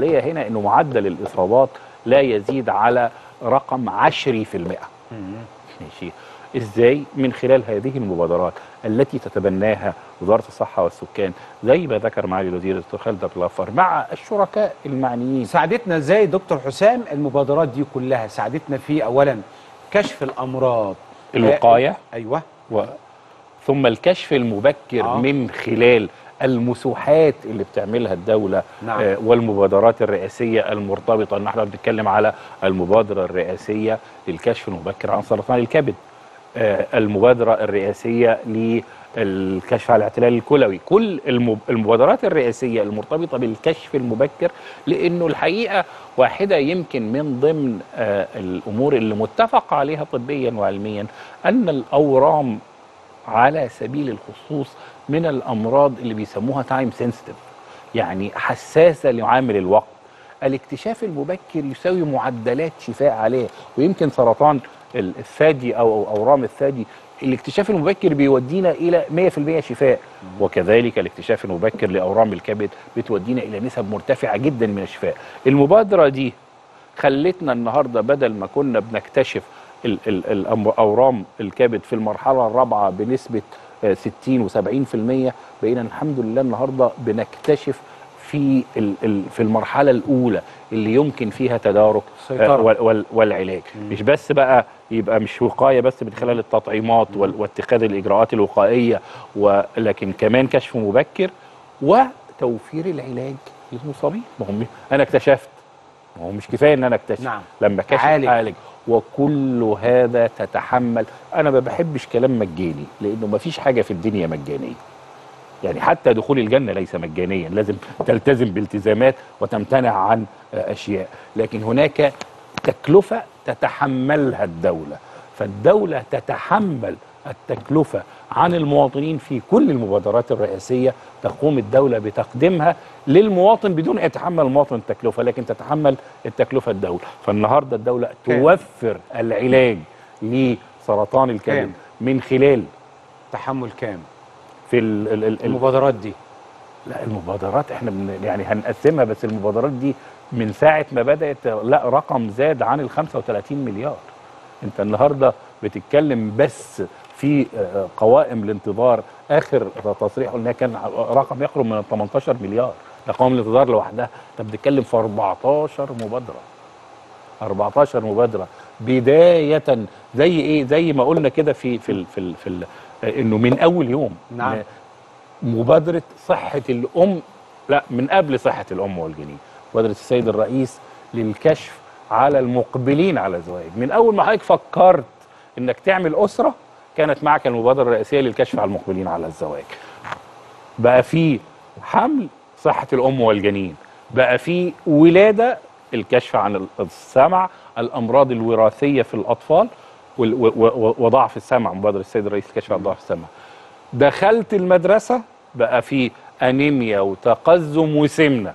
ليا هنا إنه معدل الإصابات لا يزيد على رقم عشري في المئة. ماشي. إزاي؟ من خلال هذه المبادرات التي تتبناها وزارة الصحة والسكان زي ما ذكر معالي الوزير الدكتور خالد الغفار مع الشركاء المعنيين. ساعدتنا إزاي دكتور حسام؟ المبادرات دي كلها ساعدتنا في اولا كشف الأمراض. الوقاية. آه، أيوه. و... ثم الكشف المبكر. آه. من خلال المسوحات اللي بتعملها الدولة نعم. آه والمبادرات الرئاسية المرتبطة ان إحنا بنتكلم على المبادرة الرئاسية للكشف المبكر عن سرطان الكبد آه المبادرة الرئاسية للكشف على الاعتلال الكلوي كل المب... المبادرات الرئاسية المرتبطة بالكشف المبكر لأنه الحقيقة واحدة يمكن من ضمن آه الأمور اللي متفق عليها طبيا وعلميا أن الأورام على سبيل الخصوص من الأمراض اللي بيسموها time sensitive يعني حساسة لعامل الوقت. الاكتشاف المبكر يساوي معدلات شفاء عالية ويمكن سرطان الثدي أو أورام الثدي. الاكتشاف المبكر بيودينا إلى 100% شفاء وكذلك الاكتشاف المبكر لأورام الكبد بتودينا إلى نسب مرتفعة جدا من الشفاء. المبادرة دي خلتنا النهارده بدل ما كنا بنكتشف أورام الكبد في المرحلة الرابعة بنسبة آه، 60 و70% بقينا الحمد لله النهارده بنكتشف في في المرحلة الأولى اللي يمكن فيها تدارك سيطرة. آه، وال- والعلاج. مش بس بقى يبقى مش وقاية بس من خلال التطعيمات واتخاذ الإجراءات الوقائية ولكن كمان كشف مبكر وتوفير العلاج للمصابين. ما هم أنا اكتشفت. ما هو مش كفاية إن أنا اكتشف. نعم. لما كشف عالج. عالج. وكل هذا تتحمل. أنا ما بحبش كلام مجاني لأنه ما فيش حاجة في الدنيا مجانية. يعني حتى دخول الجنة ليس مجانيا لازم تلتزم بالتزامات وتمتنع عن أشياء. لكن هناك تكلفة تتحملها الدولة. فالدولة تتحمل التكلفة عن المواطنين في كل المبادرات الرئاسية تقوم الدولة بتقديمها للمواطن بدون يتحمل المواطن التكلفة لكن تتحمل التكلفة الدولة فالنهاردة الدولة كام؟ توفر العلاج لسرطان الكبد؟ من خلال تحمل كام في ال ال ال ال المبادرات دي لا المبادرات إحنا بن يعني هنقسمها بس المبادرات دي من ساعة ما بدأت لا رقم زاد عن ال 35 مليار أنت النهارده بتتكلم بس في آه، قوائم الانتظار آخر تصريح قلنا كان رقم يقرب من ال 18 مليار. ده قوائم الانتظار لوحدها. انت بتتكلم في 14 مبادرة. 14 مبادرة. بداية زي إيه؟ زي ما قلنا كده في في ال في, ال في ال إنه من أول يوم. نعم. مبادرة صحة الأم لا من قبل صحة الأم والجنين. مبادرة السيد الرئيس للكشف على المقبلين على الزواج. من أول ما حضرتك فكرت إنك تعمل أسرة كانت معك المبادرة الرئيسية للكشف على المقبلين على الزواج. بقى في حمل صحة الأم والجنين. بقى في ولادة الكشف عن السمع الأمراض الوراثية في و- وضعف السمع مبادرة السيد الرئيس الكشف عن ضعف السمع. دخلت المدرسة بقى في أنيميا وتقزم وسمنة.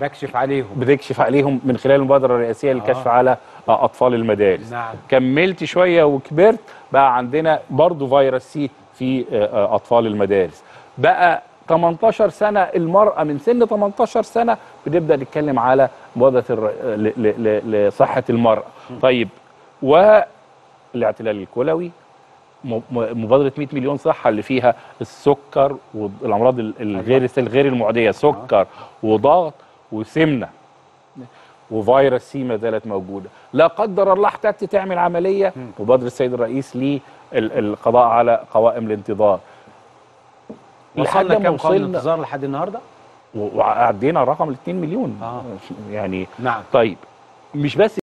بكشف عليهم. بتكشف عليهم من خلال المبادرة الرئاسية للكشف آه. على أطفال المدارس. نعم. كملت شوية وكبرت بقى عندنا برضو فيروس سي في آه، آه، أطفال المدارس. بقى 18 سنة المرأة من سن 18 سنة بنبدأ نتكلم على مبادرة الر... ل... ل... ل... لصحة المرأة. طيب والاعتلال الكلوي م- م- مبادرة 100 مليون صحة اللي فيها السكر والأمراض ال- الغير الغير المعدية سكر وضغط وسمنة. وفيروس سي ما زالت موجودة. لا قدر الله احتجت تعمل عملية مبادرة السيد الرئيس للقضاء على قوائم الانتظار. لحد وصلنا كام قوائم وصلنا انتظار لحد النهارده؟ وعدينا رقم ال 2 مليون. آه. يعني نعم. طيب مش بس